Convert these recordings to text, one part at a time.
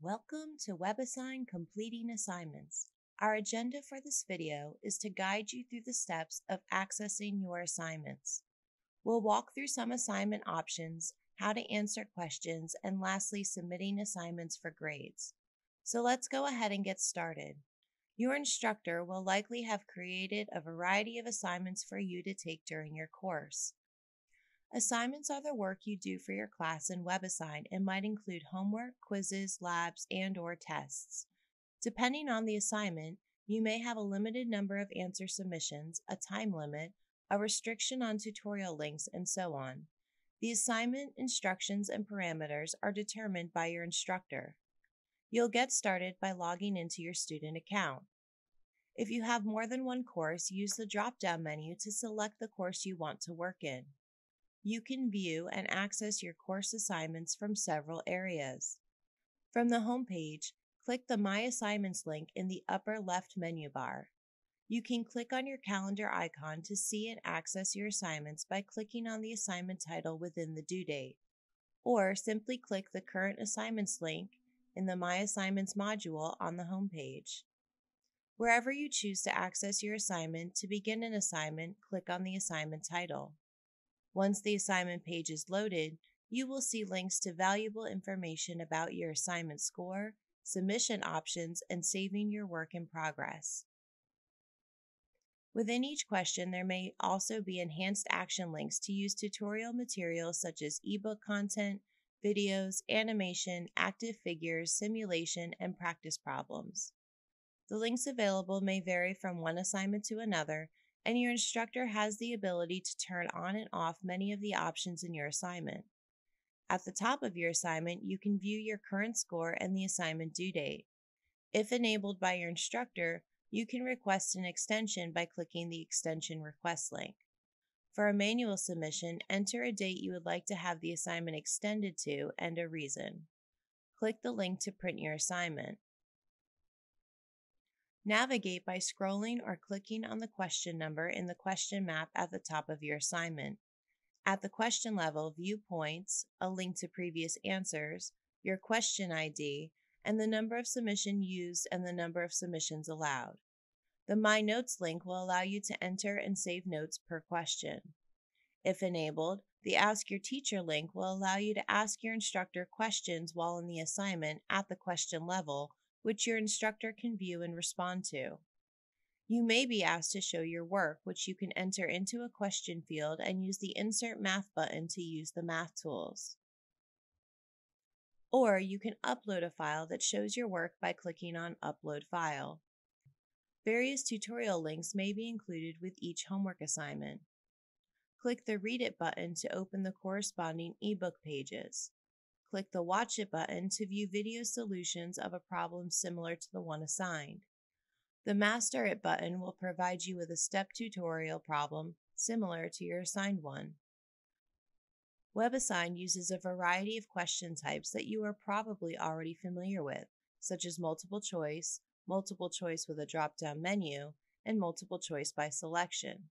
Welcome to WebAssign Completing Assignments. Our agenda for this video is to guide you through the steps of accessing your assignments. We'll walk through some assignment options, how to answer questions, and lastly, submitting assignments for grades. So let's go ahead and get started. Your instructor will likely have created a variety of assignments for you to take during your course. Assignments are the work you do for your class in WebAssign and might include homework, quizzes, labs, and or tests. Depending on the assignment, you may have a limited number of answer submissions, a time limit, a restriction on tutorial links, and so on. The assignment instructions and parameters are determined by your instructor. You'll get started by logging into your student account. If you have more than one course, use the drop down menu to select the course you want to work in. You can view and access your course assignments from several areas. From the home page, click the My Assignments link in the upper left menu bar. You can click on your calendar icon to see and access your assignments by clicking on the assignment title within the due date, or simply click the Current Assignments link in the My Assignments module on the home page. Wherever you choose to access your assignment, to begin an assignment, click on the assignment title. Once the assignment page is loaded, you will see links to valuable information about your assignment score, submission options, and saving your work in progress. Within each question, there may also be enhanced action links to use tutorial materials such as ebook content, videos, animation, active figures, simulation, and practice problems. The links available may vary from one assignment to another, and your instructor has the ability to turn on and off many of the options in your assignment. At the top of your assignment, you can view your current score and the assignment due date. If enabled by your instructor, you can request an extension by clicking the Extension Request link. For a manual submission, enter a date you would like to have the assignment extended to and a reason. Click the link to print your assignment. Navigate by scrolling or clicking on the question number in the question map at the top of your assignment. At the question level, view points, a link to previous answers, your question ID, and the number of submission used and the number of submissions allowed. The My Notes link will allow you to enter and save notes per question. If enabled, the Ask Your Teacher link will allow you to ask your instructor questions while in the assignment at the question level which your instructor can view and respond to. You may be asked to show your work, which you can enter into a question field and use the Insert Math button to use the math tools. Or you can upload a file that shows your work by clicking on Upload File. Various tutorial links may be included with each homework assignment. Click the Read It button to open the corresponding ebook pages. Click the Watch It button to view video solutions of a problem similar to the one assigned. The Master It button will provide you with a step tutorial problem similar to your assigned one. WebAssign uses a variety of question types that you are probably already familiar with, such as multiple choice, multiple choice with a drop down menu, and multiple choice by selection.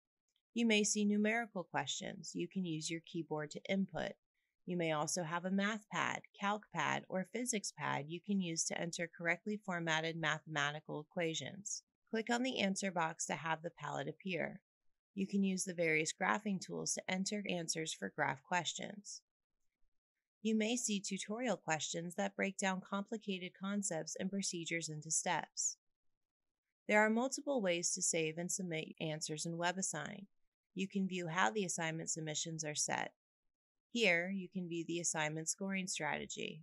You may see numerical questions. You can use your keyboard to input. You may also have a math pad, calc pad, or physics pad you can use to enter correctly formatted mathematical equations. Click on the answer box to have the palette appear. You can use the various graphing tools to enter answers for graph questions. You may see tutorial questions that break down complicated concepts and procedures into steps. There are multiple ways to save and submit answers in WebAssign. You can view how the assignment submissions are set, here, you can view the assignment scoring strategy.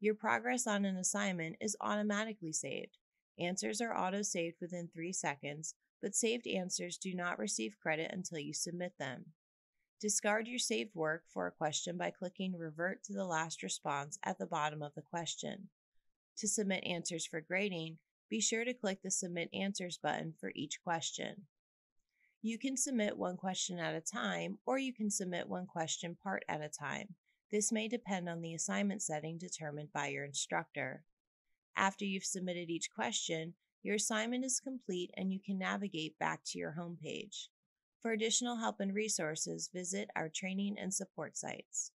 Your progress on an assignment is automatically saved. Answers are auto-saved within 3 seconds, but saved answers do not receive credit until you submit them. Discard your saved work for a question by clicking Revert to the last response at the bottom of the question. To submit answers for grading, be sure to click the Submit Answers button for each question. You can submit one question at a time, or you can submit one question part at a time. This may depend on the assignment setting determined by your instructor. After you've submitted each question, your assignment is complete and you can navigate back to your home page. For additional help and resources, visit our training and support sites.